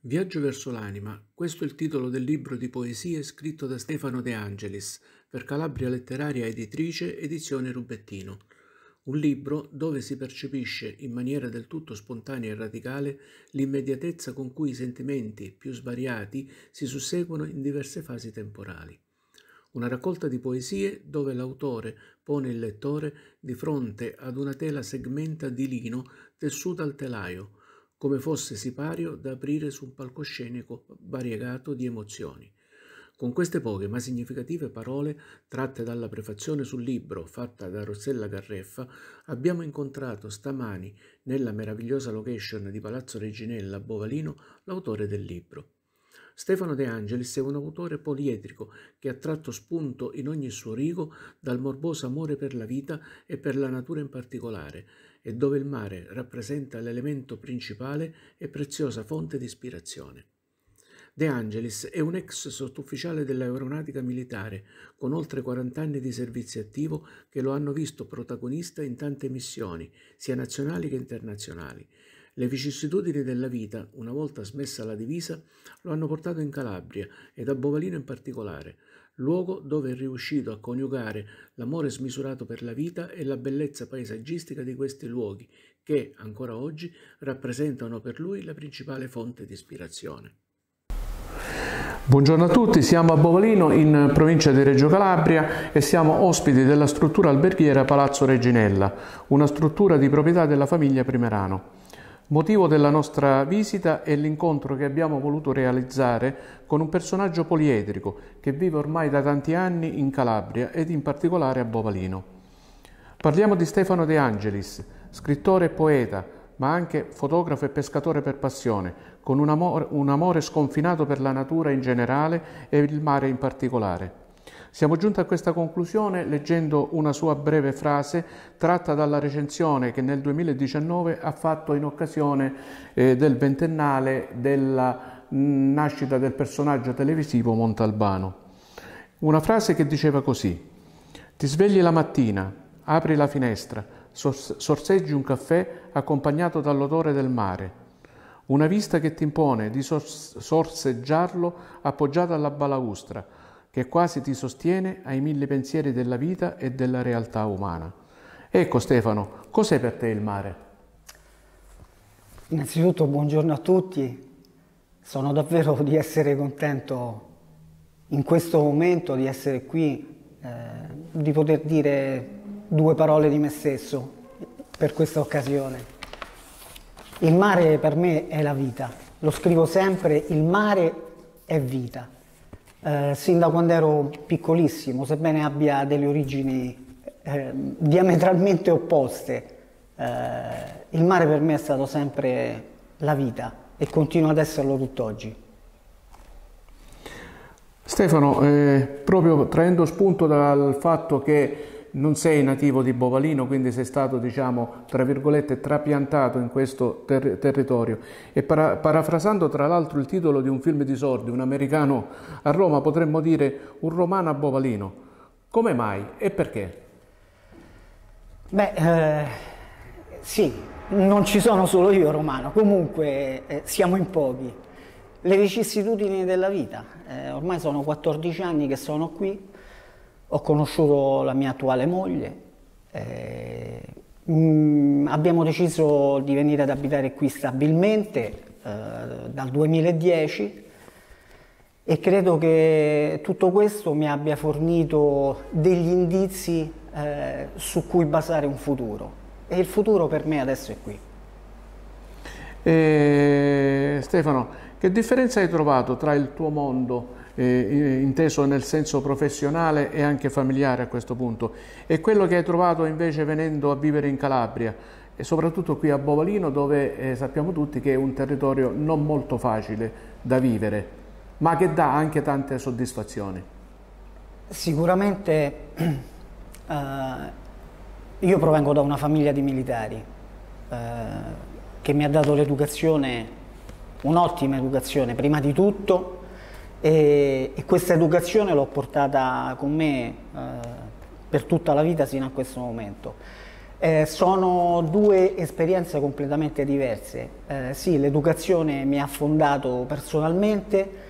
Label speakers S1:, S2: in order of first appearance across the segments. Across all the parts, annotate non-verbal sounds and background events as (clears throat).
S1: Viaggio verso l'anima, questo è il titolo del libro di poesie scritto da Stefano De Angelis per Calabria Letteraria Editrice, edizione Rubettino. Un libro dove si percepisce in maniera del tutto spontanea e radicale l'immediatezza con cui i sentimenti più svariati si susseguono in diverse fasi temporali. Una raccolta di poesie dove l'autore pone il lettore di fronte ad una tela segmenta di lino tessuta al telaio, come fosse sipario da aprire su un palcoscenico variegato di emozioni. Con queste poche ma significative parole, tratte dalla prefazione sul libro fatta da Rossella Garreffa, abbiamo incontrato stamani, nella meravigliosa location di Palazzo Reginella a Bovalino, l'autore del libro. Stefano De Angelis è un autore poliedrico che ha tratto spunto in ogni suo rigo dal morboso amore per la vita e per la natura in particolare, e dove il mare rappresenta l'elemento principale e preziosa fonte di ispirazione. De Angelis è un ex sottufficiale dell'aeronautica militare con oltre 40 anni di servizio attivo che lo hanno visto protagonista in tante missioni, sia nazionali che internazionali le vicissitudini della vita, una volta smessa la divisa, lo hanno portato in Calabria ed a Bovalino in particolare, luogo dove è riuscito a coniugare l'amore smisurato per la vita e la bellezza paesaggistica di questi luoghi che, ancora oggi, rappresentano per lui la principale fonte di ispirazione.
S2: Buongiorno a tutti, siamo a Bovalino in provincia di Reggio Calabria e siamo ospiti della struttura alberghiera Palazzo Reginella, una struttura di proprietà della famiglia Primerano. Motivo della nostra visita è l'incontro che abbiamo voluto realizzare con un personaggio poliedrico che vive ormai da tanti anni in Calabria ed in particolare a Bovalino. Parliamo di Stefano De Angelis, scrittore e poeta, ma anche fotografo e pescatore per passione, con un amore, un amore sconfinato per la natura in generale e il mare in particolare. Siamo giunti a questa conclusione leggendo una sua breve frase tratta dalla recensione che nel 2019 ha fatto in occasione eh, del ventennale della nascita del personaggio televisivo Montalbano. Una frase che diceva così: Ti svegli la mattina, apri la finestra, sorseggi un caffè accompagnato dall'odore del mare. Una vista che ti impone di sorseggiarlo appoggiata alla balaustra che quasi ti sostiene ai mille pensieri della vita e della realtà umana. Ecco Stefano, cos'è per te il mare?
S3: Innanzitutto buongiorno a tutti, sono davvero di essere contento in questo momento di essere qui, eh, di poter dire due parole di me stesso per questa occasione. Il mare per me è la vita, lo scrivo sempre, il mare è vita eh, sin da quando ero piccolissimo, sebbene abbia delle origini eh, diametralmente opposte. Eh, il mare per me è stato sempre la vita e continua ad esserlo tutt'oggi.
S2: Stefano, eh, proprio traendo spunto dal fatto che non sei nativo di Bovalino, quindi sei stato, diciamo, tra virgolette, trapiantato in questo ter territorio. E para parafrasando tra l'altro il titolo di un film di Sordi, un americano a Roma, potremmo dire un romano a Bovalino. Come mai e perché?
S3: Beh, eh, sì, non ci sono solo io romano, comunque eh, siamo in pochi. Le vicissitudini della vita, eh, ormai sono 14 anni che sono qui, ho conosciuto la mia attuale moglie, eh, mm, abbiamo deciso di venire ad abitare qui stabilmente eh, dal 2010 e credo che tutto questo mi abbia fornito degli indizi eh, su cui basare un futuro e il futuro per me adesso è qui.
S2: Eh, Stefano, che differenza hai trovato tra il tuo mondo eh, inteso nel senso professionale e anche familiare a questo punto. E quello che hai trovato invece venendo a vivere in Calabria e soprattutto qui a Bovalino dove eh, sappiamo tutti che è un territorio non molto facile da vivere, ma che dà anche tante soddisfazioni.
S3: Sicuramente (clears throat) eh, io provengo da una famiglia di militari eh, che mi ha dato l'educazione, un'ottima educazione prima di tutto e, e questa educazione l'ho portata con me eh, per tutta la vita sino a questo momento. Eh, sono due esperienze completamente diverse. Eh, sì, l'educazione mi ha fondato personalmente,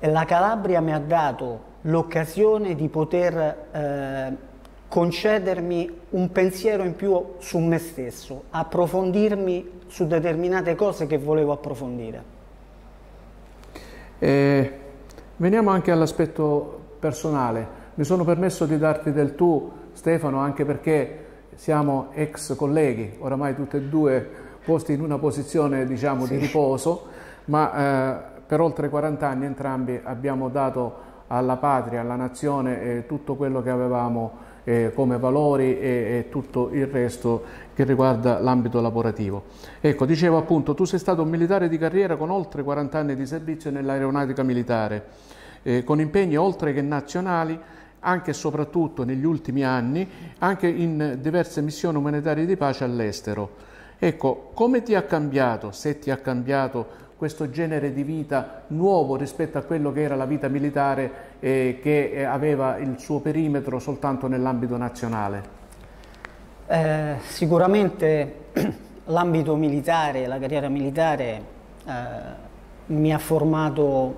S3: la Calabria mi ha dato l'occasione di poter eh, concedermi un pensiero in più su me stesso, approfondirmi su determinate cose che volevo approfondire.
S2: Eh, veniamo anche all'aspetto personale. Mi sono permesso di darti del tu, Stefano, anche perché siamo ex colleghi, oramai tutti e due posti in una posizione diciamo, sì. di riposo, ma eh, per oltre 40 anni entrambi abbiamo dato alla patria, alla nazione eh, tutto quello che avevamo eh, come valori e, e, tutto il resto che riguarda l'ambito lavorativo. Ecco, dicevo appunto, tu sei stato un militare di carriera con oltre 40 anni di servizio nell'aeronautica militare, eh, con impegni oltre che nazionali anche e soprattutto negli ultimi anni, anche in diverse missioni umanitarie di pace all'estero. Ecco, come ti ha cambiato, se ti ha cambiato questo genere di vita nuovo rispetto a quello che era la vita militare eh, che aveva il suo perimetro soltanto nell'ambito nazionale?
S3: Eh, sicuramente (clears throat) l'ambito militare, la carriera militare eh, mi ha formato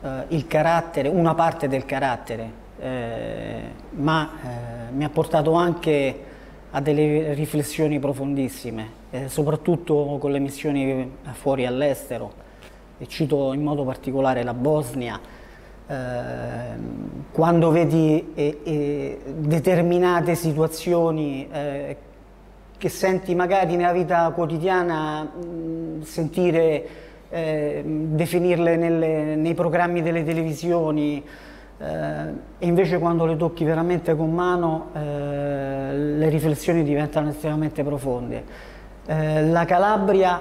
S3: eh, il carattere, una parte del carattere eh, ma eh, mi ha portato anche a delle riflessioni profondissime, eh, soprattutto con le missioni fuori all'estero, e cito in modo particolare la Bosnia, eh, quando vedi eh, determinate situazioni che senti magari nella vita quotidiana mh, sentire, definirle nelle, nei programmi delle televisioni, eh, e invece quando le tocchi veramente con mano eh, le riflessioni diventano estremamente profonde. Eh, la Calabria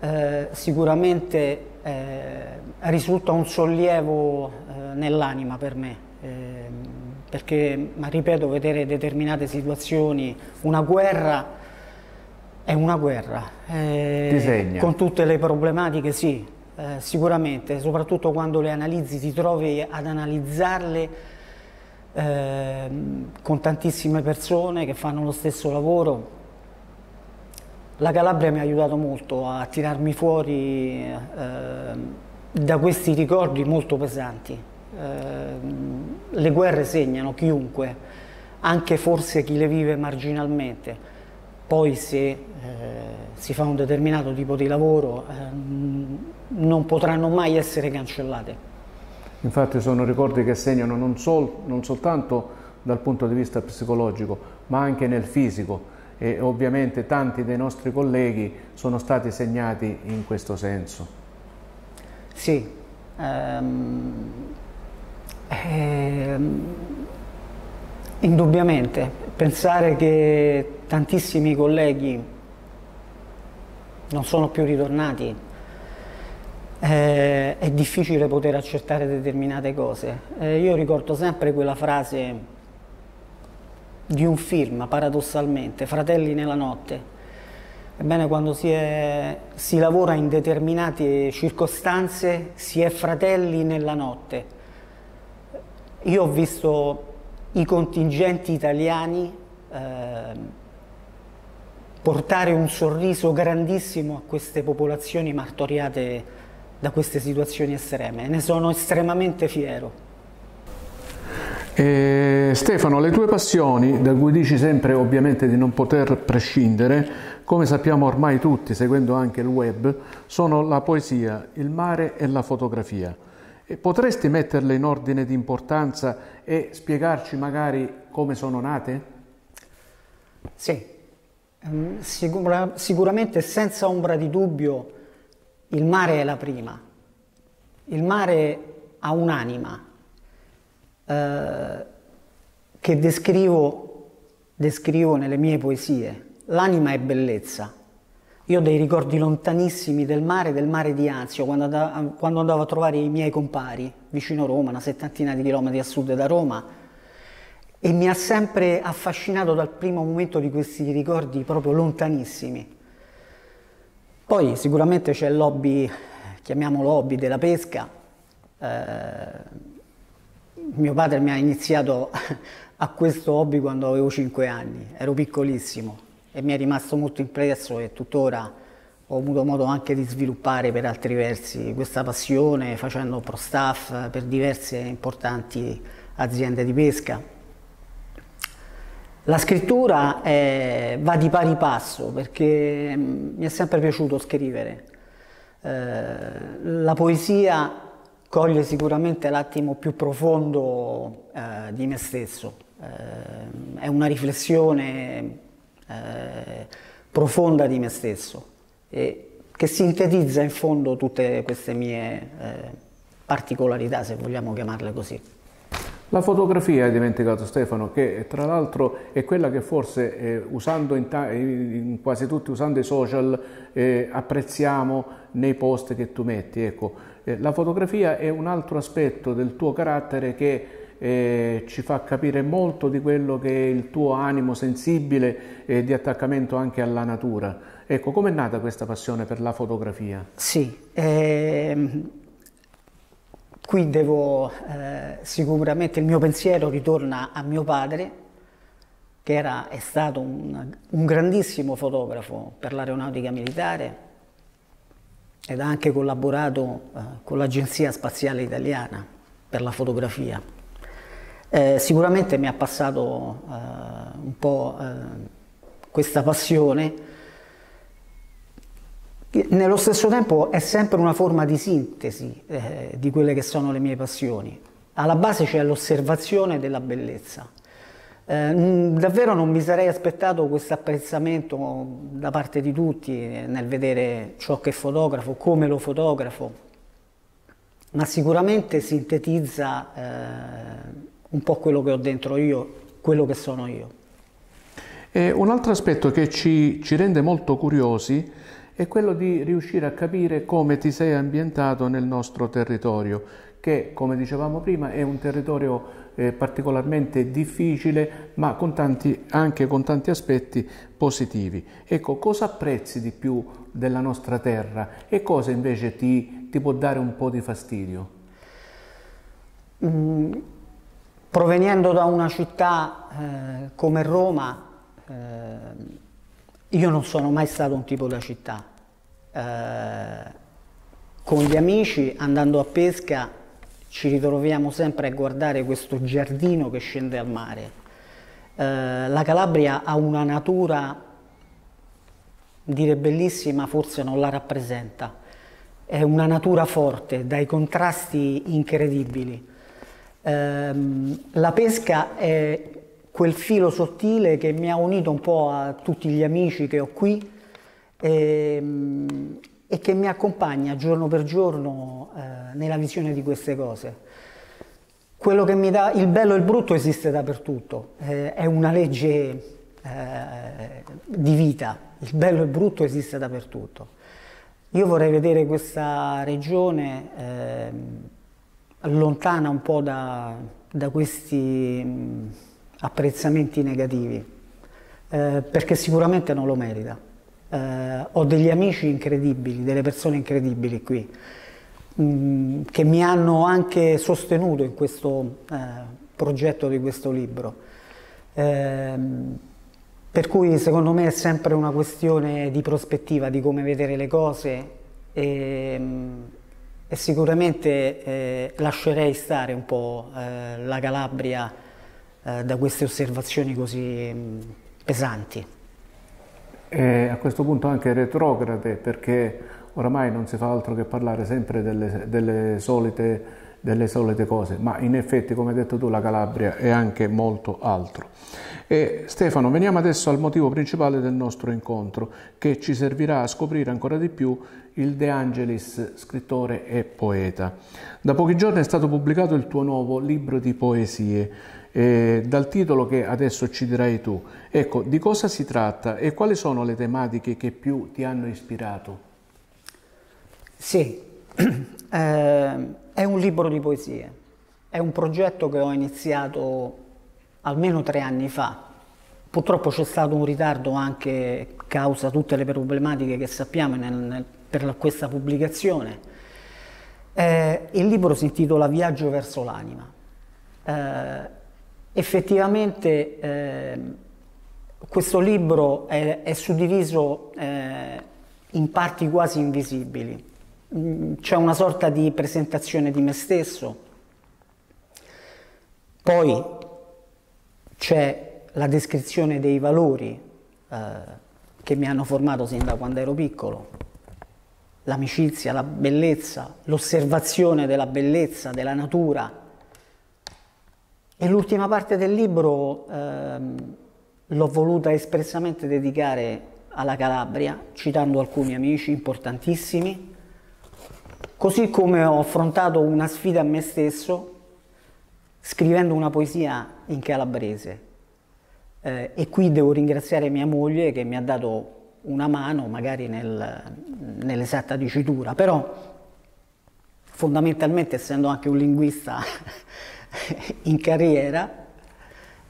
S3: eh, sicuramente eh, risulta un sollievo eh, nell'anima per me, perché, ma ripeto, vedere determinate situazioni, una guerra è una guerra, con tutte le problematiche sì, sicuramente, soprattutto quando le analizzi, ti trovi ad analizzarle eh, con tantissime persone che fanno lo stesso lavoro. La Calabria mi ha aiutato molto a tirarmi fuori eh, da questi ricordi molto pesanti. Ehm, le guerre segnano chiunque, anche forse chi le vive marginalmente. Poi se eh, si fa un determinato tipo di lavoro ehm, non potranno mai essere cancellate.
S2: Infatti sono ricordi che segnano non, sol, non soltanto dal punto di vista psicologico, ma anche nel fisico e ovviamente tanti dei nostri colleghi sono stati segnati in questo senso.
S3: Sì, ehm, ehm, indubbiamente pensare che tantissimi colleghi non sono più ritornati eh, è difficile poter accettare determinate cose. Eh, io ricordo sempre quella frase di un film, paradossalmente, Fratelli nella notte. Ebbene, quando si, è, si lavora in determinate circostanze, si è fratelli nella notte. Io ho visto i contingenti italiani eh, portare un sorriso grandissimo a queste popolazioni martoriate da queste situazioni estreme, ne sono estremamente fiero.
S2: Eh, Stefano, le tue passioni, da cui dici sempre ovviamente di non poter prescindere, come sappiamo ormai tutti, seguendo anche il web, sono la poesia, il mare e la fotografia. E potresti metterle in ordine di importanza e spiegarci magari come sono nate?
S3: Sì, ehm, Sicura, sicuramente senza ombra di dubbio il mare è la prima. Il mare ha un'anima eh, che descrivo, descrivo nelle mie poesie. L'anima è bellezza. Io ho dei ricordi lontanissimi del mare, del mare di Anzio, quando quando andavo a trovare i miei compari vicino Roma, una settantina di chilometri a sud da Roma, e mi ha sempre affascinato dal primo momento di questi ricordi proprio lontanissimi. Poi sicuramente c'è il lobby, chiamiamolo hobby della pesca. Eh, mio padre mi ha iniziato a questo hobby quando avevo 5 anni, ero piccolissimo. e mi è rimasto molto impresso e tuttora ho avuto modo anche di sviluppare per altri versi questa passione facendo pro staff per diverse importanti aziende di pesca. La scrittura è, va di pari passo perché mm, mi è sempre piaciuto scrivere. Eh, la poesia coglie sicuramente l'attimo più profondo eh, di me stesso, eh, è una riflessione eh, profonda di me stesso e che sintetizza in fondo tutte queste mie eh, particolarità, se vogliamo chiamarle così.
S2: La fotografia, hai dimenticato Stefano, che tra l'altro è quella che forse eh, usando in, in, quasi tutti, usando i social, eh, apprezziamo nei post che tu metti. Ecco, eh, la fotografia è un altro aspetto del tuo carattere che eh, ci fa capire molto di quello che è il tuo animo sensibile e di attaccamento anche alla natura. Ecco, com'è nata questa passione per la fotografia?
S3: Sì, ehm, Qui devo, eh, sicuramente il mio pensiero ritorna a mio padre, che era, è stato un, un grandissimo fotografo per l'aeronautica militare ed ha anche collaborato eh, con l'Agenzia Spaziale Italiana per la fotografia. Eh, sicuramente mi ha passato eh, un po' eh, questa passione nello stesso tempo è sempre una forma di sintesi eh, di quelle che sono le mie passioni. Alla base c'è l'osservazione della bellezza. Eh, davvero non mi sarei aspettato questo apprezzamento da parte di tutti nel vedere ciò che fotografo, come lo fotografo, ma sicuramente sintetizza eh, un po' quello che ho dentro io, quello che sono io.
S2: E un altro aspetto che ci, ci rende molto curiosi è quello di riuscire a capire come ti sei ambientato nel nostro territorio, che come dicevamo prima è un territorio eh, particolarmente difficile, ma con tanti, anche con tanti aspetti positivi. Ecco, cosa apprezzi di più della nostra terra e cosa invece ti, ti può dare un po' di fastidio?
S3: Mm, provenendo da una città eh, come Roma, eh, io non sono mai stato un tipo da città, eh, con gli amici andando a pesca ci ritroviamo sempre a guardare questo giardino che scende al mare. Eh, la Calabria ha una natura, dire bellissima, forse non la rappresenta. È una natura forte, dai contrasti incredibili. Eh, la pesca è quel filo sottile che mi ha unito un po' a tutti gli amici che ho qui, e, ehm, e che mi accompagna giorno per giorno eh, nella visione di queste cose. Quello che mi dà il bello e il brutto esiste dappertutto, eh, è una legge eh, di vita, il bello e il brutto esiste dappertutto. Io vorrei vedere questa regione ehm, lontana un po' da, da questi mh, apprezzamenti negativi, eh, perché sicuramente non lo merita eh, ho degli amici incredibili, delle persone incredibili qui, mh, mm, che mi hanno anche sostenuto in questo eh, progetto di questo libro. Eh, per cui secondo me è sempre una questione di prospettiva, di come vedere le cose e, mm, e sicuramente eh, lascerei stare un po' eh, la Calabria eh, da queste osservazioni così mh, mm, pesanti
S2: e a questo punto anche retrograde perché oramai non si fa altro che parlare sempre delle, delle, solite, delle solite, cose, ma in effetti come hai detto tu la Calabria è anche molto altro. E Stefano, veniamo adesso al motivo principale del nostro incontro che ci servirà a scoprire ancora di più il De Angelis, scrittore e poeta. Da pochi giorni è stato pubblicato il tuo nuovo libro di poesie eh, dal titolo che adesso ci dirai tu. Ecco, di cosa si tratta e quali sono le tematiche che più ti hanno ispirato?
S3: Sì, (clears throat) eh, è un libro di poesie, è un progetto che ho iniziato almeno tre anni fa. Purtroppo c'è stato un ritardo anche causa tutte le problematiche che sappiamo nel, nel, per questa pubblicazione. Eh, il libro si intitola Viaggio verso l'anima. Eh, effettivamente eh, questo libro è, è suddiviso eh, in parti quasi invisibili. Mm, c'è una sorta di presentazione di me stesso, poi c'è la descrizione dei valori eh, che mi hanno formato sin da quando ero piccolo, l'amicizia, la bellezza, l'osservazione della bellezza, della natura. E l'ultima parte del libro ehm, l'ho voluta espressamente dedicare alla Calabria, citando alcuni amici importantissimi, così come ho affrontato una sfida a me stesso scrivendo una poesia in calabrese. Eh, e qui devo ringraziare mia moglie che mi ha dato una mano magari nel, nell'esatta dicitura, però fondamentalmente essendo anche un linguista (laughs) (laughs) in carriera,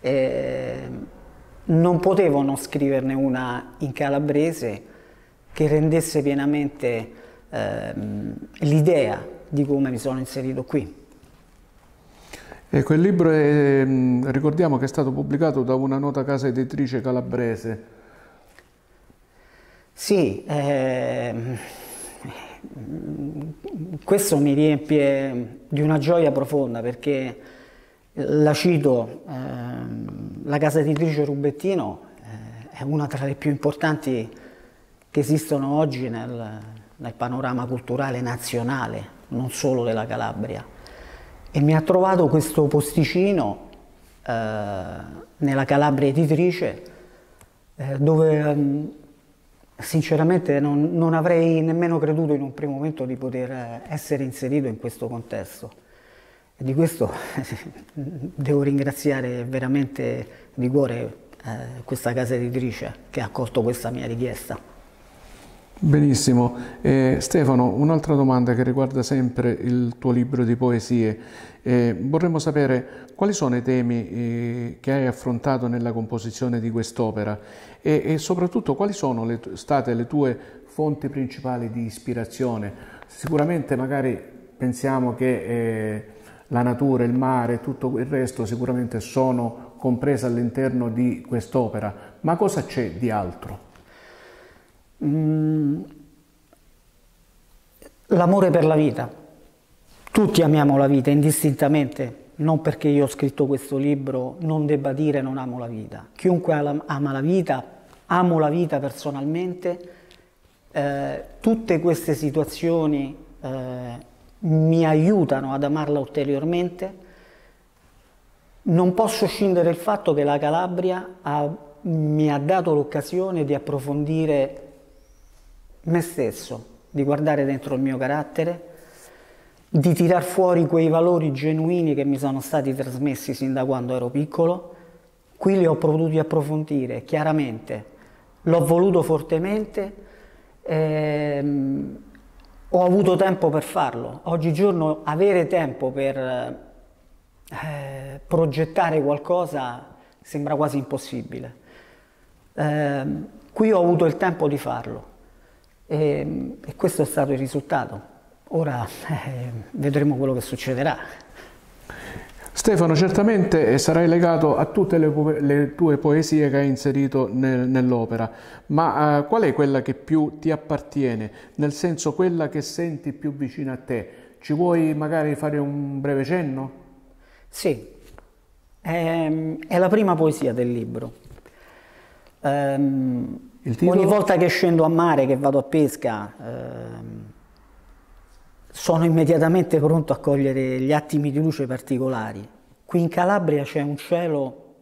S3: eh, non potevo non scriverne una in calabrese che rendesse pienamente eh, l'idea di come mi sono inserito qui.
S2: Ecco, il libro è, ricordiamo che è stato pubblicato da una nota casa editrice calabrese.
S3: Sì, eh, questo mi riempie di una gioia profonda perché la cito, eh, la casa editrice Rubettino eh, è una tra le più importanti che esistono oggi nel, nel panorama culturale nazionale, non solo della Calabria e mi ha trovato questo posticino eh, nella Calabria editrice eh, dove mm, sinceramente non, non, avrei nemmeno creduto in un primo momento di poter eh, essere inserito in questo contesto. Di questo (laughs) devo ringraziare veramente di cuore eh, questa casa editrice che ha accolto questa mia richiesta.
S2: Benissimo. Eh, Stefano, un'altra domanda che riguarda sempre il tuo libro di poesie. Eh, vorremmo sapere quali sono i temi eh, che hai affrontato nella composizione di quest'opera e, e, soprattutto quali sono le, state le tue fonti principali di ispirazione. Sicuramente magari pensiamo che eh, la natura, il mare, tutto il resto sicuramente sono comprese all'interno di quest'opera, ma cosa c'è di altro?
S3: Mm, l'amore per la vita. Tutti amiamo la vita indistintamente, non perché io ho scritto questo libro non debba dire non amo la vita. Chiunque ama la vita, amo la vita personalmente, eh, tutte queste situazioni eh, mi aiutano ad amarla ulteriormente. Non posso scindere il fatto che la Calabria ha, mi ha dato l'occasione di approfondire me stesso, di guardare dentro il mio carattere, di tirar fuori quei valori genuini che mi sono stati trasmessi sin da quando ero piccolo. Qui li ho potuti approfondire chiaramente, l'ho voluto fortemente, ehm, ho avuto tempo per farlo. Oggigiorno avere tempo per eh, progettare qualcosa sembra quasi impossibile. Eh, qui ho avuto il tempo di farlo. E, e questo è stato il risultato. Ora (laughs) eh, vedremo quello che succederà.
S2: Stefano, certamente sarai legato a tutte le, le tue poesie che hai inserito nel, nell'opera, ma uh, qual è quella che più ti appartiene, nel senso quella che senti più vicina a te? Ci vuoi magari fare un breve cenno?
S3: Sì, è, è la prima poesia del libro. Um, Ogni volta che scendo a mare, che vado a pesca, ehm, sono immediatamente pronto a cogliere gli attimi di luce particolari. Qui in Calabria c'è un cielo,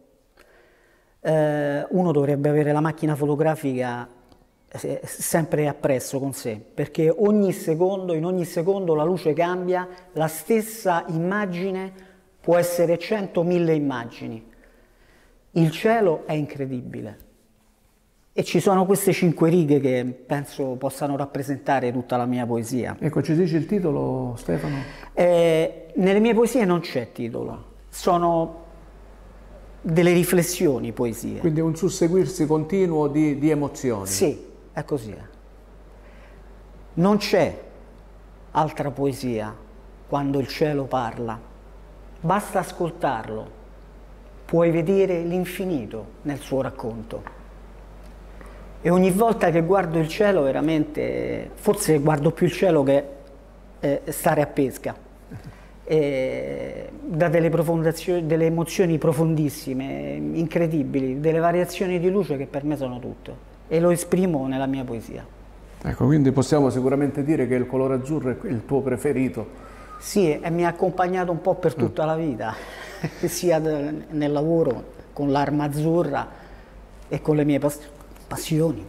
S3: eh, uno dovrebbe avere la macchina fotografica eh, sempre appresso con sé, perché ogni secondo, in ogni secondo la luce cambia, la stessa immagine può essere 100.000 immagini. Il cielo è incredibile. E ci sono queste cinque righe che penso possano rappresentare tutta la mia poesia.
S2: Ecco, ci dici il titolo Stefano?
S3: Eh, nelle mie poesie non c'è titolo, sono delle riflessioni poesie.
S2: Quindi un susseguirsi continuo di, di emozioni.
S3: Sì, è così. Non c'è altra poesia quando il cielo parla, basta ascoltarlo, puoi vedere l'infinito nel suo racconto. E ogni volta che guardo il cielo veramente, forse guardo più il cielo che eh, stare a pesca, e da delle, delle emozioni profondissime, incredibili, delle variazioni di luce che per me sono tutto e lo esprimo nella mia poesia.
S2: Ecco, quindi possiamo sicuramente dire che il colore azzurro è il tuo preferito.
S3: Sì, e mi ha accompagnato un po' per tutta mm. la vita, (laughs) sia nel lavoro con l'arma azzurra e con le mie passioni passioni.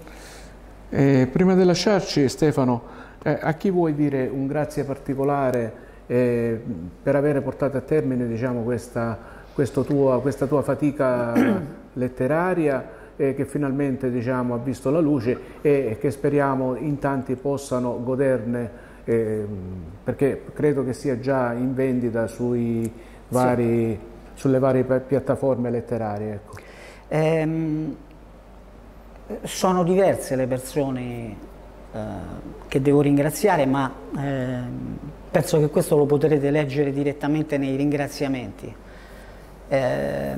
S2: Eh, prima di lasciarci Stefano, eh, a chi vuoi dire un grazie particolare eh, per aver portato a termine diciamo, questa, tua, questa, tua, fatica (clears throat) letteraria che finalmente diciamo, ha visto la luce e che speriamo in tanti possano goderne eh, perché credo che sia già in vendita vari, sì. sulle varie piattaforme letterarie. Ecco.
S3: Ehm, sono diverse le persone eh, che devo ringraziare, ma eh, penso che questo lo potrete leggere direttamente nei ringraziamenti. Eh,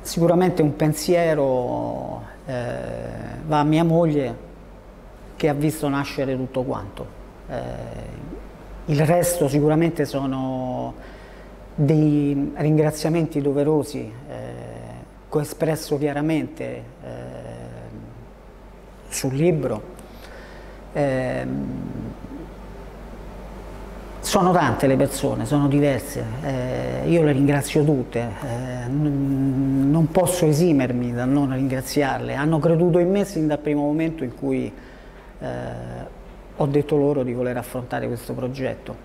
S3: sicuramente un pensiero eh, va a mia moglie che ha visto nascere tutto quanto. Eh, il resto sicuramente sono dei ringraziamenti doverosi eh, che ho espresso chiaramente sul libro. Eh, sono tante le persone, sono diverse, eh, io le ringrazio tutte, eh, non posso esimermi dal non ringraziarle, hanno creduto in me sin dal primo momento in cui eh, ho detto loro di voler affrontare questo progetto.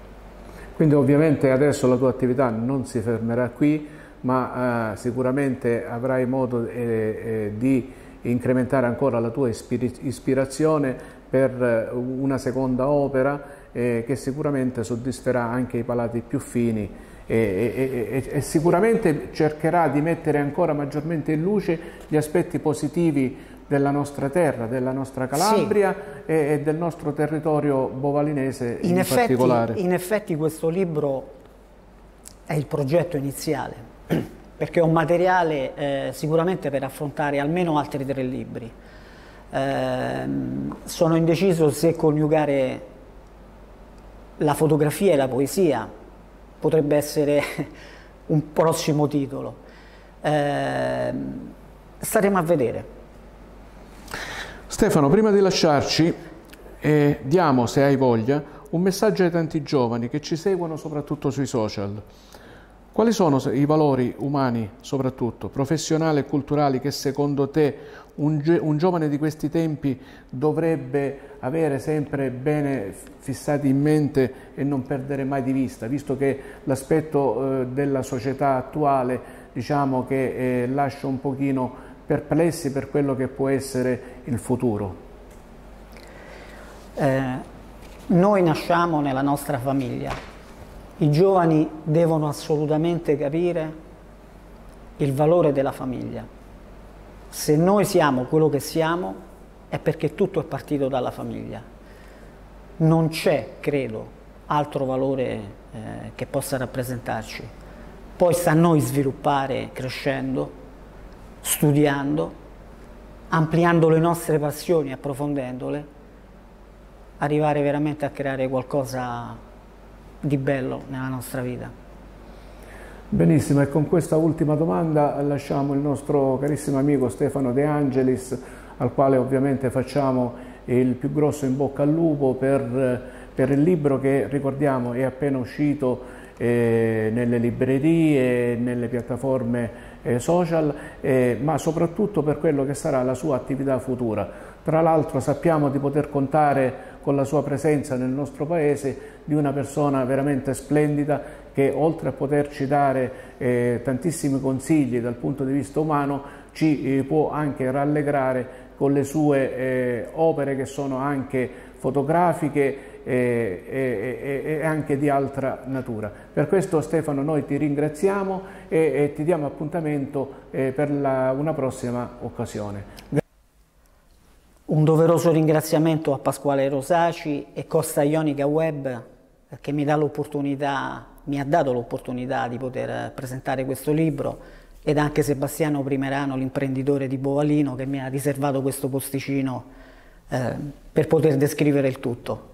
S2: Quindi ovviamente adesso la tua attività non si fermerà qui, ma eh, sicuramente avrai modo eh, di incrementare ancora la tua ispirazione per eh, una seconda opera eh, che sicuramente soddisferà anche i palati più fini e, e, e, e, sicuramente cercherà di mettere ancora maggiormente in luce gli aspetti positivi della nostra terra, della nostra Calabria sì. e, del nostro territorio bovalinese in, in effetti, particolare.
S3: In effetti questo libro è il progetto iniziale perché ho materiale eh, sicuramente per affrontare almeno altri tre libri. Eh, sono indeciso se coniugare la fotografia e la poesia, potrebbe essere (laughs) un prossimo titolo. Eh, staremo a vedere.
S2: Stefano, prima di lasciarci, eh, diamo, se hai voglia, un messaggio ai tanti giovani che ci seguono soprattutto sui social. Quali sono i valori umani, soprattutto professionali e culturali, che secondo te un, un, giovane di questi tempi dovrebbe avere sempre bene fissati in mente e non perdere mai di vista, visto che l'aspetto eh, della società attuale diciamo che eh, lascia un pochino perplessi per quello che può essere il futuro?
S3: Eh, noi nasciamo nella nostra famiglia, i giovani devono assolutamente capire il valore della famiglia. Se noi siamo quello che siamo è perché tutto è partito dalla famiglia. Non c'è, credo, altro valore eh, che possa rappresentarci. Poi sta a noi sviluppare crescendo, studiando, ampliando le nostre passioni, approfondendole, arrivare veramente a creare qualcosa di bello nella nostra vita.
S2: Benissimo, e con questa ultima domanda lasciamo il nostro carissimo amico Stefano De Angelis, al quale ovviamente facciamo il più grosso in bocca al lupo per, per il libro che ricordiamo è appena uscito eh, nelle librerie, nelle piattaforme eh, social, eh, ma soprattutto per quello che sarà la sua attività futura. Tra l'altro sappiamo di poter contare con la sua presenza nel nostro paese di una persona veramente splendida che oltre a poterci dare eh, tantissimi consigli dal punto di vista umano ci eh, può anche rallegrare con le sue eh, opere che sono anche fotografiche e, e, e, anche di altra natura. Per questo Stefano noi ti ringraziamo e, ti diamo appuntamento eh, per la, una prossima occasione.
S3: Un doveroso ringraziamento a Pasquale Rosaci e Costa Ionica Web che mi, mi ha dato l'opportunità di poter presentare questo libro ed anche Sebastiano Primerano, l'imprenditore di Bovalino, che mi ha riservato questo posticino eh, per poter descrivere il tutto.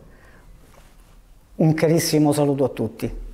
S3: Un carissimo saluto a tutti.